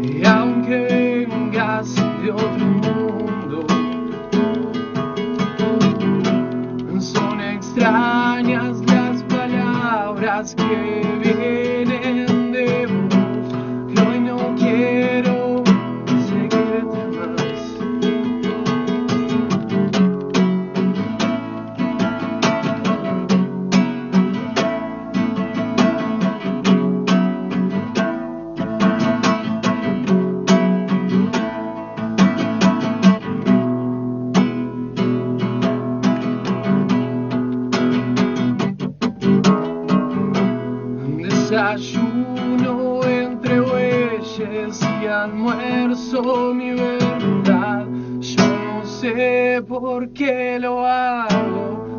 Y aunque vengas de otro mundo, son extrañas las palabras que Desayuno entre bueyes y almuerzo mi verdad. Yo no sé por qué lo hago,